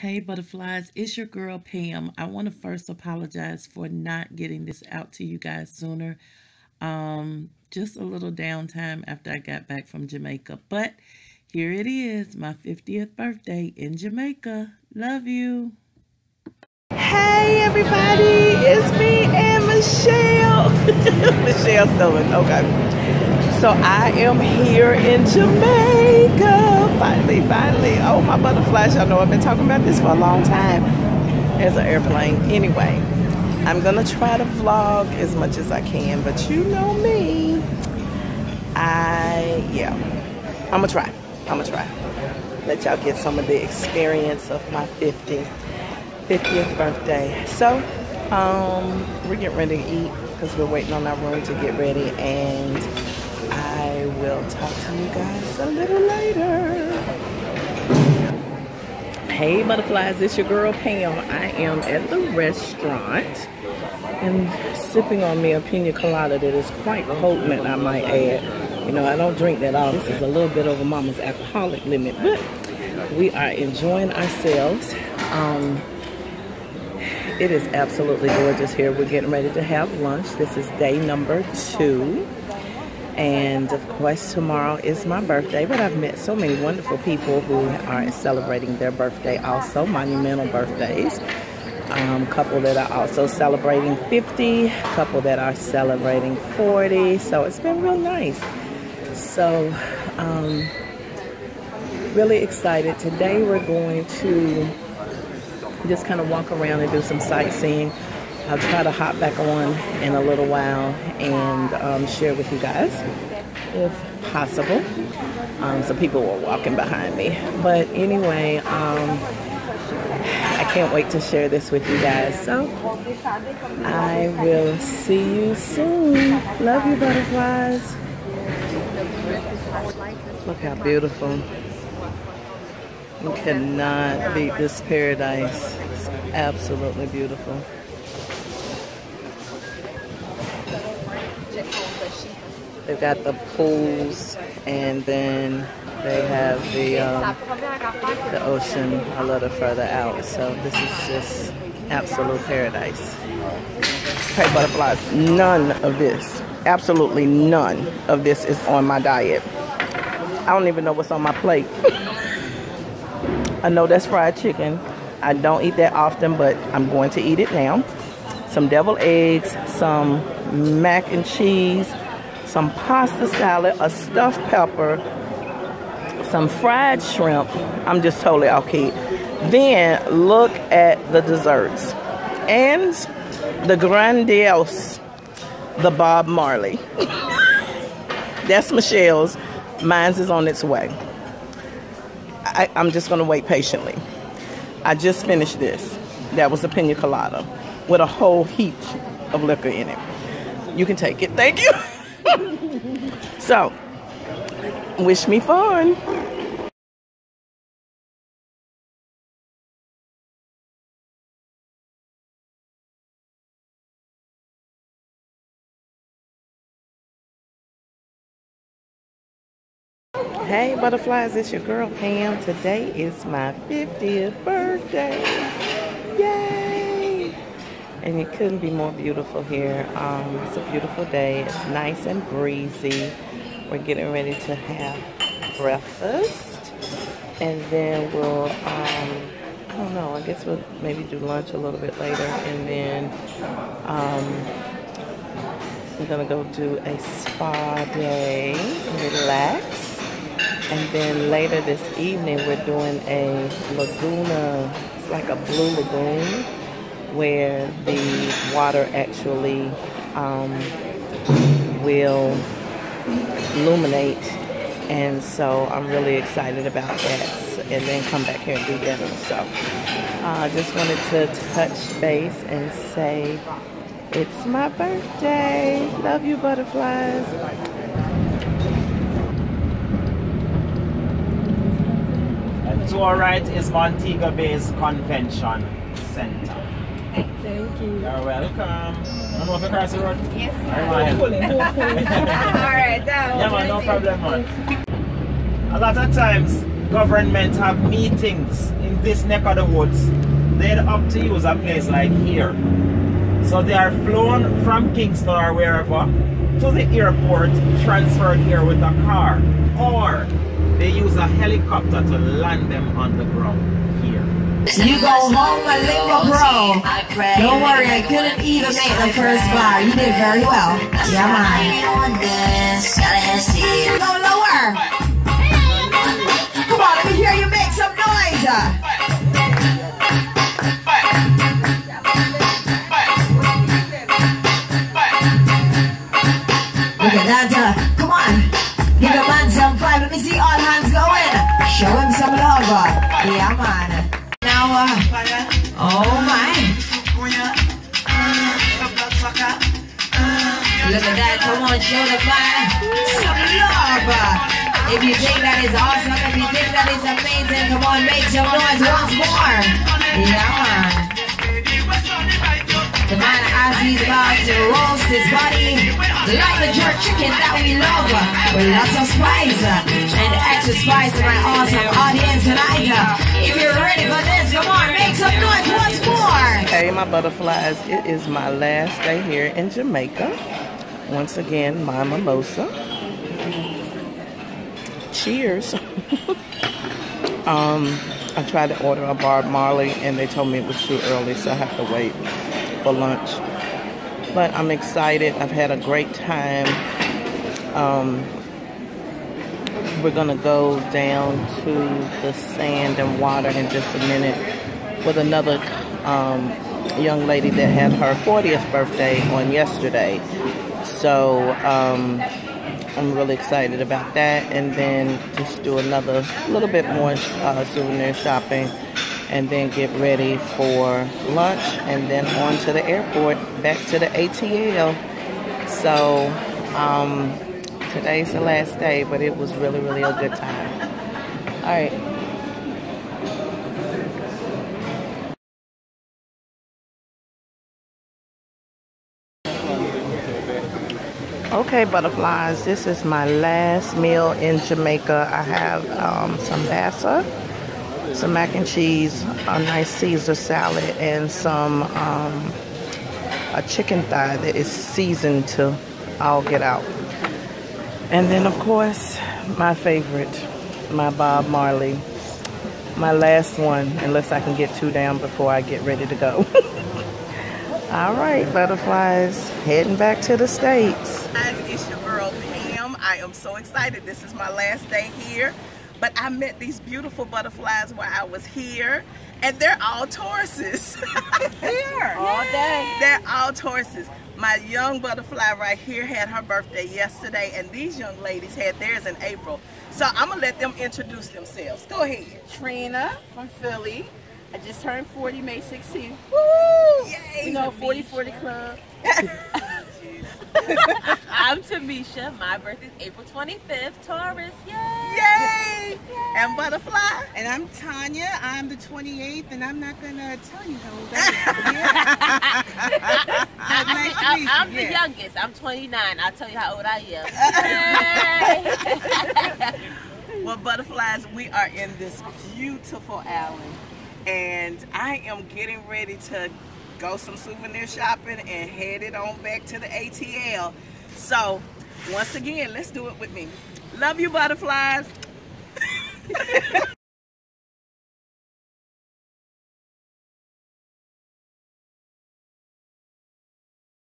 Hey butterflies, it's your girl Pam. I want to first apologize for not getting this out to you guys sooner. Um, just a little downtime after I got back from Jamaica. But here it is, my 50th birthday in Jamaica. Love you. Hey everybody, it's me and Michelle. Michelle Stolen, okay. So I am here in Jamaica finally, finally. Oh, my butterflies. Y'all know I've been talking about this for a long time. There's an airplane. Anyway, I'm going to try to vlog as much as I can, but you know me. I, yeah, I'm going to try. I'm going to try. Let y'all get some of the experience of my 50, 50th birthday. So, um, we're getting ready to eat because we're waiting on our room to get ready and I will talk to you guys a little later. Hey butterflies, it's your girl Pam. I am at the restaurant and sipping on me a pina colada that is quite potent, I might add. You know, I don't drink that all. This is a little bit over mama's alcoholic limit, but we are enjoying ourselves. Um, it is absolutely gorgeous here. We're getting ready to have lunch. This is day number two. And of course, tomorrow is my birthday, but I've met so many wonderful people who are celebrating their birthday also, monumental birthdays. Um, couple that are also celebrating 50, couple that are celebrating 40. So it's been real nice. So, um, really excited. Today we're going to just kind of walk around and do some sightseeing. I'll try to hop back on in a little while and um, share with you guys if possible. Um, some people were walking behind me. But anyway, um, I can't wait to share this with you guys. So I will see you soon. Love you, butterflies. Look how beautiful. You cannot beat this paradise. It's absolutely beautiful. They've got the pools and then they have the um, the ocean a little further out. So this is just absolute paradise. Okay, butterflies, none of this, absolutely none of this is on my diet. I don't even know what's on my plate. I know that's fried chicken. I don't eat that often, but I'm going to eat it now. Some deviled eggs, some mac and cheese, some pasta salad, a stuffed pepper, some fried shrimp. I'm just totally okay. Then look at the desserts. And the grandiose, the Bob Marley. That's Michelle's. Mine's is on its way. I, am just to wait patiently. I just finished this. That was a pina colada with a whole heap of liquor in it. You can take it. Thank you. so, wish me fun. Hey butterflies, it's your girl Pam. Today is my 50th birthday. Yay! And it couldn't be more beautiful here. Um, it's a beautiful day. It's nice and breezy. We're getting ready to have breakfast. And then we'll, um, I don't know, I guess we'll maybe do lunch a little bit later. And then um, we're going to go do a spa day, relax. And then later this evening, we're doing a Laguna, it's like a blue lagoon, where the water actually um, will illuminate. And so I'm really excited about that. And then come back here and do dinner. So I uh, just wanted to touch base and say, it's my birthday. Love you, butterflies. and to our right is Montego Bay's Convention Center. Thank you. You're welcome. I'm off across the road. Yes. All right, down. Yeah, man, no problem, man. A lot of times, government have meetings in this neck of the woods, they'd up to use a place like here. So they are flown from Kingston or wherever to the airport, transferred here with a car. Or they use a helicopter to land them on the ground here. You go home a little pro. Don't worry, I couldn't even make the first bar. You did very well. Yeah, man. Go lower. Come on, let me hear you make some noise. Look at that. uh, Come on. Give a man some five. Let me see all hands going. Show him some love. Yeah, man. Uh, oh my. Look at that. Come on, show the fire. Some love. If you think that is awesome, if you think that is amazing, come on, make some noise once more. Yeah. The man as he's about to roast his body like the jerk chicken that we love with lots of spice and extra spice to my awesome audience tonight. If you're ready for this, Hey, my butterflies, it is my last day here in Jamaica. Once again, my mimosa. Cheers. um, I tried to order a Bob Marley and they told me it was too early, so I have to wait for lunch. But I'm excited. I've had a great time. Um, we're gonna go down to the sand and water in just a minute with another um, young lady that had her 40th birthday on yesterday. So um, I'm really excited about that. And then just do another little bit more uh, souvenir shopping and then get ready for lunch and then on to the airport back to the ATL. So um, today's the last day, but it was really, really a good time. All right. Okay, butterflies, this is my last meal in Jamaica. I have um, some bassa, some mac and cheese, a nice Caesar salad, and some um, a chicken thigh that is seasoned to all get out. And then, of course, my favorite, my Bob Marley. My last one, unless I can get two down before I get ready to go. all right, butterflies, heading back to the States. Guys, it's your girl Pam. I am so excited. This is my last day here. But I met these beautiful butterflies while I was here, and they're all Tauruses. here. All day. They're all Tauruses. My young butterfly right here had her birthday yesterday, and these young ladies had theirs in April. So I'm gonna let them introduce themselves. Go ahead. Trina from Philly. I just turned 40 May 16th. Woo! Yay! You know, 40 40 Club. I'm Tamisha. My birthday is April 25th. Taurus. Yay! Yay! And butterfly. And I'm Tanya. I'm the 28th, and I'm not gonna tell you how old I am. I'm, nice to I'm- meet. I'm the youngest. I'm 29. I'll tell you how old I am. Well, butterflies, we are in this beautiful alley, and I am getting ready to go some souvenir shopping and head it on back to the ATL. So, once again, let's do it with me. Love you, butterflies.